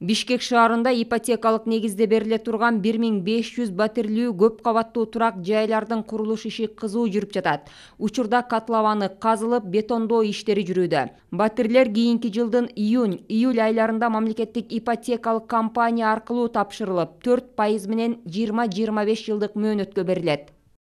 бишкек шаарында ипотекалык негизде бериле турган бир миң беш жүз батирлүү көп кабаттуу турак жайлардын курулуш иши кызуу жүрүп жатат. Учурда котлованы казылып бетондоо иштери жүрүүдө. Батирлер кийинки жылдын июнь июль айларында мамлекеттик ипотекалык компания аркылуу тапшырылып төрт пайыз менен жыйырма жыйырма беш жылдык мөөнөткө берилет.